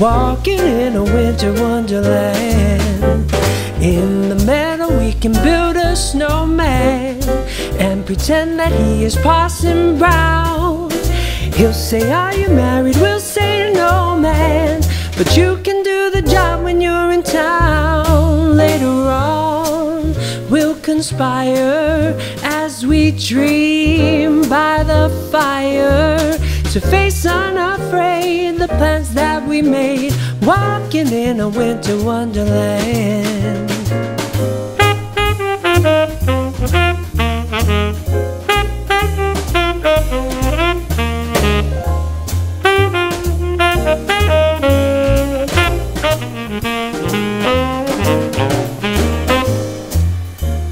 Walking in a winter wonderland. In the meadow, we can build a snowman and pretend that he is Parson Brown. He'll say, Are you married? We'll say, No, man. But you can do the job when you're in town. Later on, we'll conspire as we dream by the fire to face unafraid the plans that we made, walking in a winter wonderland.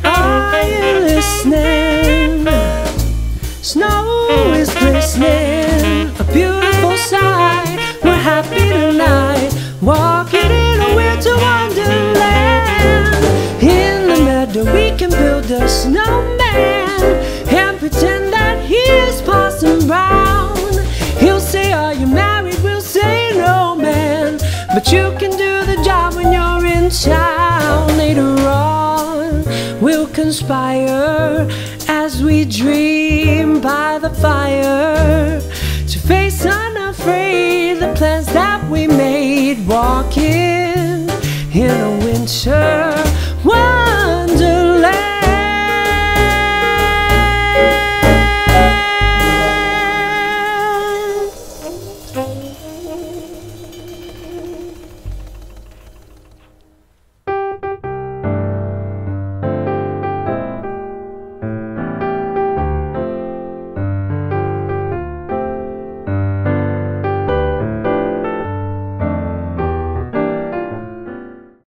Are you listening? Snow is glistening, walking in a winter wonderland. In the meadow, we can build a snowman and pretend that he is Parson Brown. He'll say, Are you married? We'll say, No, man. But you can do the job when you're in town. Later on, we'll conspire as we dream by the fire to face unafraid the plans that we made walking in a winter